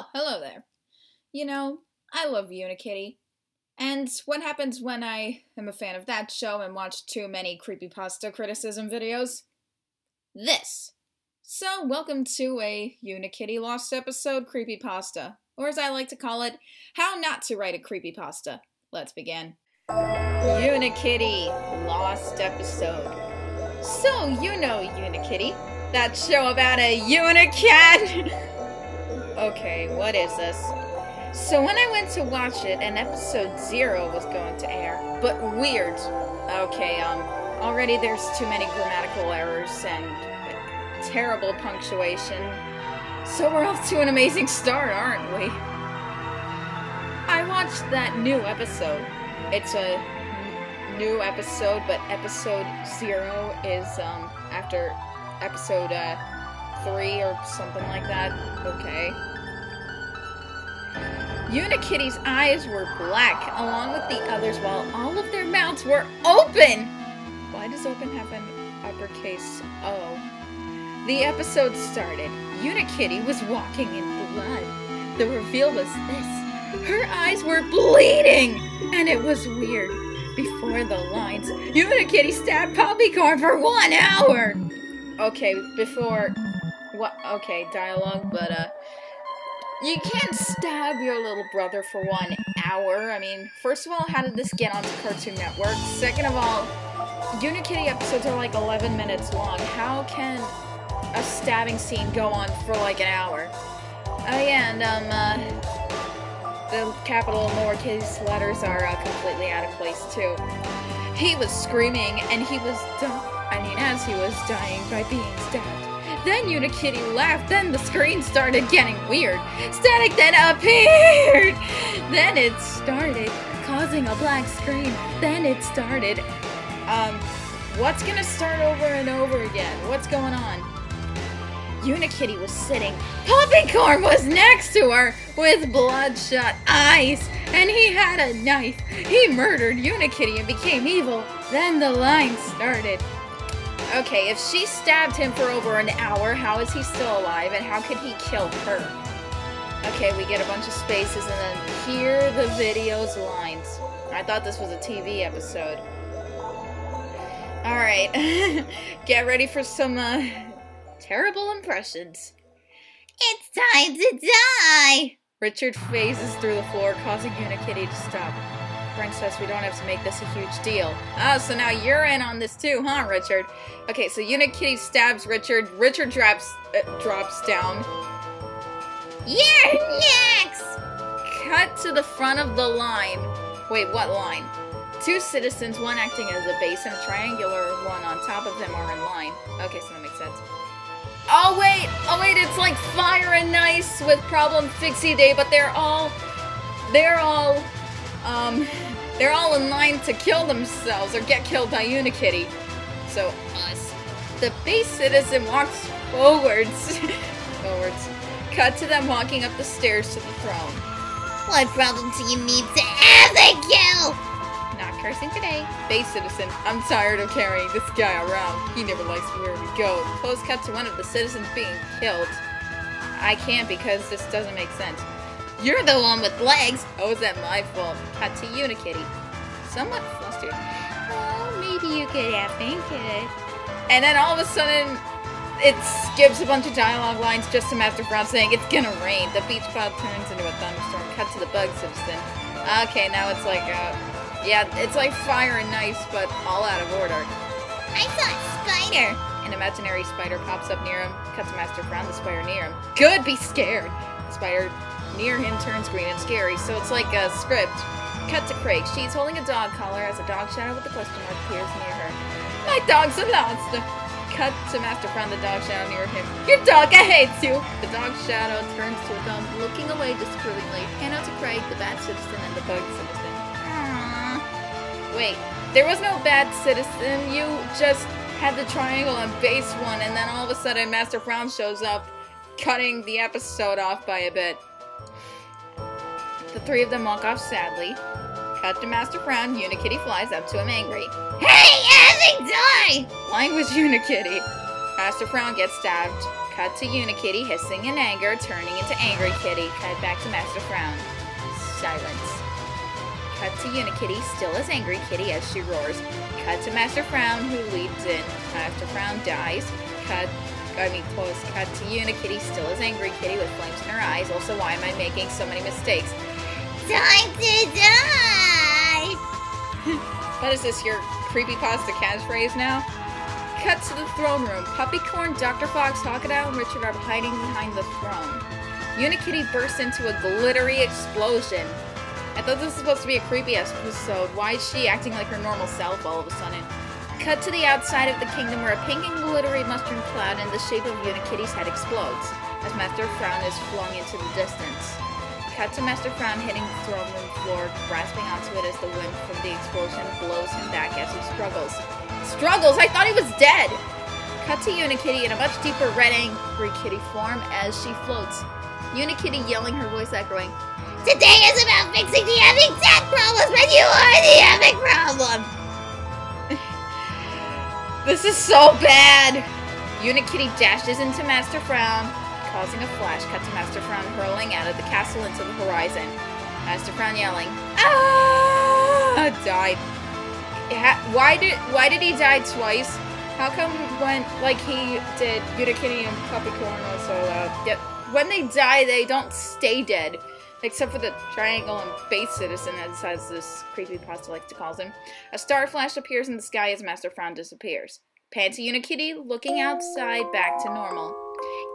Oh, hello there. You know, I love Unikitty. And what happens when I am a fan of that show and watch too many creepypasta criticism videos? This. So, welcome to a Unikitty Lost episode creepypasta, or as I like to call it, How Not to Write a Creepypasta. Let's begin. Unikitty Lost episode. So, you know Unikitty, that show about a unicat. okay, what is this? So when I went to watch it, and episode zero was going to air, but weird. Okay, um, already there's too many grammatical errors and terrible punctuation. So we're off to an amazing start, aren't we? I watched that new episode. It's a new episode, but episode zero is um after episode uh three or something like that. Okay. Unikitty's eyes were black, along with the others, while all of their mouths were open! Why does open have an uppercase O? The episode started. Unikitty was walking in blood. The reveal was this. Her eyes were bleeding! And it was weird. Before the lines, Unikitty stabbed Puppycorn for one hour! Okay, before... What? Okay, dialogue, but, uh... You can't stab your little brother for one hour. I mean, first of all, how did this get onto Cartoon Network? Second of all, Unikitty episodes are like 11 minutes long. How can a stabbing scene go on for like an hour? Oh yeah, and um, uh, the capital lowercase letters are uh, completely out of place too. He was screaming, and he was, I mean, as he was dying by being stabbed. Then Unikitty laughed, then the screen started getting weird. Static then appeared! Then it started, causing a black screen. Then it started. Um, what's gonna start over and over again? What's going on? Unikitty was sitting. Puppycorn was next to her with bloodshot eyes, and he had a knife. He murdered Unikitty and became evil. Then the line started. Okay, if she stabbed him for over an hour, how is he still alive, and how could he kill her? Okay, we get a bunch of spaces, and then here the video's lines. I thought this was a TV episode. Alright, get ready for some, uh, terrible impressions. It's time to die! Richard phases through the floor, causing Unikitty to stop. Princess, we don't have to make this a huge deal. Oh, so now you're in on this too, huh, Richard? Okay, so Unikitty stabs Richard. Richard drops uh, drops down. You're next! Cut to the front of the line. Wait, what line? Two citizens, one acting as a base and a triangular one on top of them are in line. Okay, so that makes sense. Oh wait, oh wait, it's like Fire and Nice with Problem Fixie Day, but they're all, they're all, um, they're all in line to kill themselves or get killed by Unikitty. So us. The base citizen walks forwards, forwards. Cut to them walking up the stairs to the throne. What problem do you need to ever kill? Not cursing today. Base citizen, I'm tired of carrying this guy around. He never likes where we go. Close cut to one of the citizens being killed. I can't because this doesn't make sense. You're the one with legs. Oh, is that my fault? Cut to Unikitty. Somewhat flustered. Oh, maybe you could have fainted. And then all of a sudden, it skips a bunch of dialogue lines just to Master Frown saying, It's gonna rain. The beach cloud turns into a thunderstorm. Cut to the bug citizen. Okay, now it's like, uh, yeah, it's like fire and nice, but all out of order. I saw a spider. An imaginary spider pops up near him. Cut to Master Frown, the spider near him. Good, be scared. The spider near him turns green and scary, so it's like a script. Cut to Craig. She's holding a dog collar as a dog shadow with a question mark appears near her. My dog's a monster. Cut to Master Frown, the dog shadow near him. Your dog, I hate you. The dog shadow turns to a thumb, looking away disapprovingly. Hand out to Craig, the bad citizen, and the bug citizen. Aww. Wait, there was no bad citizen. You just had the triangle on base one, and then all of a sudden Master Frown shows up, cutting the episode off by a bit. The three of them walk off sadly. Cut to Master Frown, Unikitty flies up to him angry. Hey, Evan, die! Language Unikitty. Master Frown gets stabbed. Cut Cut to Unikitty hissing in anger, turning into Angry Kitty. Cut back to Master Frown. Silence. Cut to Unikitty, still as Angry Kitty as she roars. Cut to Master Frown, who leads in. Master Frown dies. Cut, I mean, close. Cut to Unikitty, still as Angry Kitty with flames in her eyes. Also, why am I making so many mistakes? Time to die! What is this, your creepypasta catchphrase now? Cut to the throne room. Puppycorn, Dr. Fox, Hawkeye, and Richard are hiding behind the throne. Unikitty bursts into a glittery explosion. I thought this was supposed to be a creepy episode. Why is she acting like her normal self all of a sudden? Cut to the outside of the kingdom where a pink and glittery mustard cloud in the shape of Unikitty's head explodes, as Master Frown is flung into the distance. Cut to Master Frown hitting the throne room floor, grasping onto it as the wind from the explosion blows him back as he struggles. Struggles? I thought he was dead! Cut to Unikitty in a much deeper red angry kitty form as she floats. Unikitty yelling, her voice echoing, Today is about fixing the epic death problems, but you are the epic problem! This is so bad! Unikitty dashes into Master Frown, causing a flash cut to Master Frown hurling out of the castle into the horizon. Master Frown yelling, Ah! Died. Why did why did he die twice? How come when like he did Unikitty and Puppycorn also uh, when they die they don't stay dead? Except for the triangle and base citizen, as, as this creepy pasta likes to call him. A star flash appears in the sky as Master Frown disappears. Pansy Unikitty, looking outside, back to normal.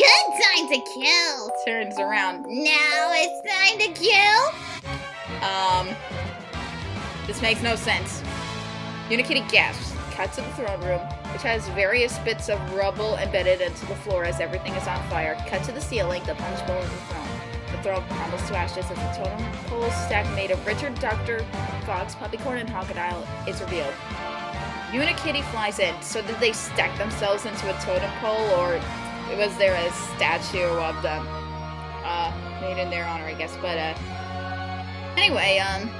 Good time to kill! Turns around. Now it's time to kill! Um, this makes no sense. Unikitty gasps, cut to the throne room, which has various bits of rubble embedded into the floor as everything is on fire. Cut to the ceiling, the punch bowl of the throne. The throne crumbles to ashes as the totem pole stack made of Richard, Dr. Fox, Puppycorn, and Hawkeye is revealed. Unikitty flies in. So did they stack themselves into a totem pole, or was there a statue of them uh, made in their honor, I guess? But uh, anyway, um,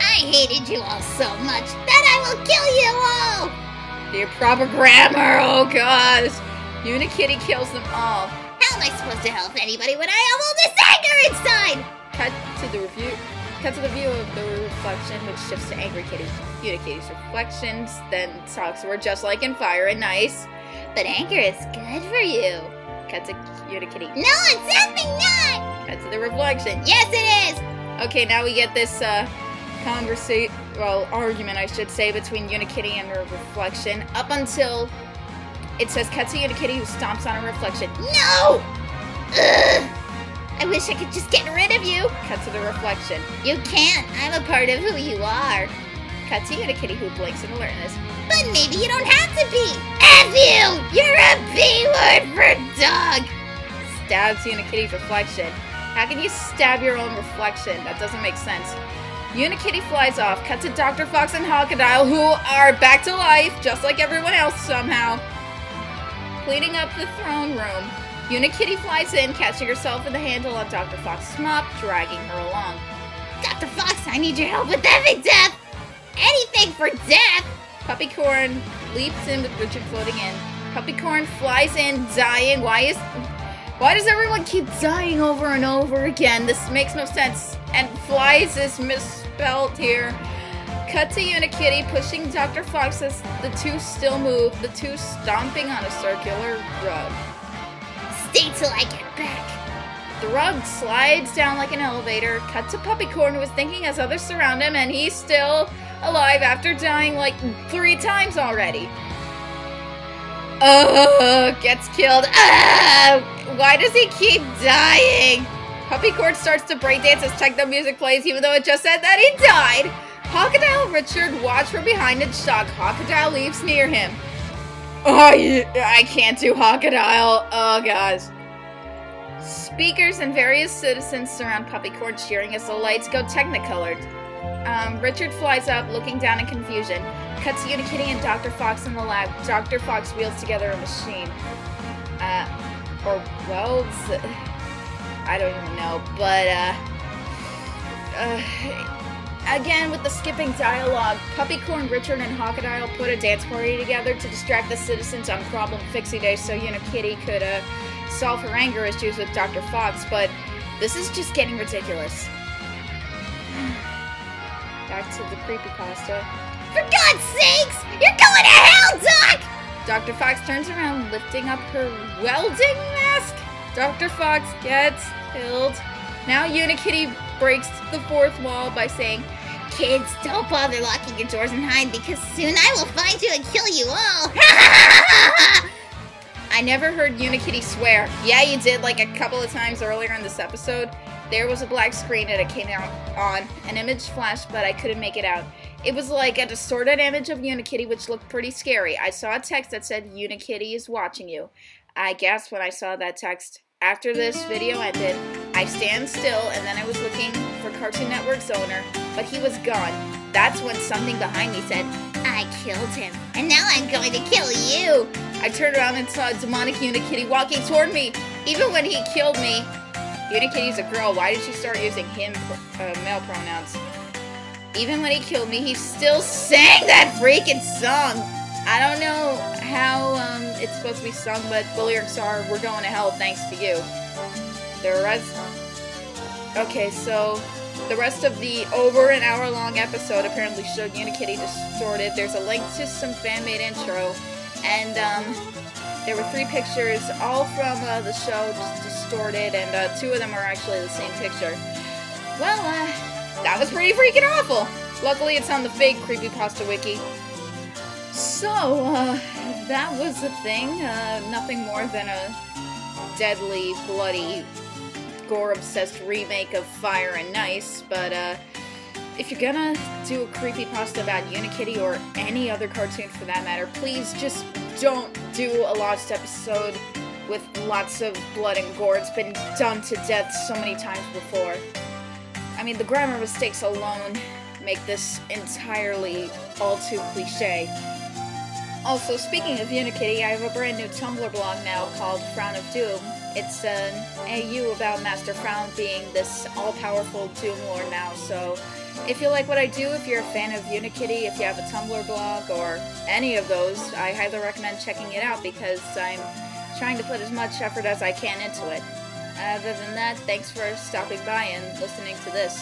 I hated you all so much that I will kill you all! your proper grammar. Oh gosh, Unikitty kills them all. How am I supposed to help anybody when I have all this anger inside? Cut to the review. Cut to the view of the reflection, which shifts to Angry Kitty. Unikitty's reflections then talks were just like in Fire and Nice. But anger is good for you. Cut to Unikitty. No, it's definitely not! Cut to the reflection. Yes, it is! Okay, now we get this uh, conversation, well, argument, I should say, between Unikitty and her reflection up until it says cut to Unikitty who stomps on her reflection. No! Ugh! I wish I could just get rid of you. Cut to the reflection. You can't. I'm a part of who you are. Cut to Unikitty who blinks in alertness. But maybe you don't have to be. F you! You're a B word for dog! Stabs Unikitty's reflection. How can you stab your own reflection? That doesn't make sense. Unikitty flies off. Cut to Dr. Fox and Hawkeye, who are back to life, just like everyone else somehow. Cleaning up the throne room. Unikitty flies in, catching herself in the handle of Dr. Fox's mop, dragging her along. Dr. Fox, I need your help with epic death! Anything for death! Puppycorn leaps in with Richard floating in. Puppycorn flies in, dying. Why is why does everyone keep dying over and over again? This makes no sense. And flies is misspelled here. Cut to Unikitty pushing Dr. Fox as the two still move, the two stomping on a circular rug. Stay till I get back. The rug slides down like an elevator. Cut to Puppycorn, who is thinking as others surround him, and he's still alive after dying like three times already. Oh, gets killed. Ugh, why does he keep dying? Puppy Puppycorn starts to break breakdance as techno music plays, even though it just said that he died. And Richard watch from behind in shock. Hawkeye leaves near him. Oh, I can't do Hawkeye. Oh, gosh. Speakers and various citizens surround Puppycorn, cheering as the lights go technicolored. Um, Richard flies up, looking down in confusion. Cuts Unikitty and Dr. Fox in the lab. Dr. Fox wheels together a machine. Uh, or welds. I don't even know, but, uh, uh, again with the skipping dialogue, Puppycorn, Richard, and Hawkeye put a dance party together to distract the citizens on problem fixing day so Unikitty could, uh, solve her anger issues with Dr. Fox, but this is just getting ridiculous. Back to the creepypasta. For God's sakes! You're going to hell, Doc! Dr. Fox turns around, lifting up her welding mask. Dr. Fox gets killed. Now Unikitty breaks the fourth wall by saying, Kids, don't bother locking your doors and hide because soon I will find you and kill you all. I never heard Unikitty swear. Yeah, you did like a couple of times earlier in this episode. There was a black screen and it came out on. An image flashed, but I couldn't make it out. It was like a distorted image of Unikitty, which looked pretty scary. I saw a text that said, Unikitty is watching you. I guess when I saw that text. After this video ended, I stand still and then I was looking for Cartoon Network's owner, but he was gone. That's when something behind me said, I killed him, and now I'm going to kill you. I turned around and saw a demonic Unikitty walking toward me. Even when he killed me, Unikitty's a girl. Why did she start using him uh, male pronouns? Even when he killed me, he still sang that freaking song. I don't know how um, it's supposed to be sung, but the lyrics are, we're going to hell thanks to you. The rest... Okay, so the rest of the over an hour long episode apparently showed Unikitty distorted. There's a link to some fan-made intro, and um, there were three pictures, all from uh, the show, just distorted, and uh, two of them are actually the same picture. Well, uh, that was pretty freaking awful. Luckily, it's on the fake Creepypasta Wiki. So, uh, that was the thing. Uh, nothing more than a deadly, bloody, gore-obsessed remake of Fire and Nice, but, uh, if you're gonna do a creepypasta about Unikitty or any other cartoon for that matter, please just don't do a lost episode with lots of blood and gore. It's been done to death so many times before. I mean, the grammar mistakes alone make this entirely all too cliche. Also, speaking of Unikitty, I have a brand new Tumblr blog now called Frown of Doom. It's um, an AU about Master Frown being this all-powerful Doom Lord now, so if you like what I do, if you're a fan of Unikitty, if you have a Tumblr blog, or any of those, I highly recommend checking it out because I'm trying to put as much effort as I can into it. Other than that, thanks for stopping by and listening to this.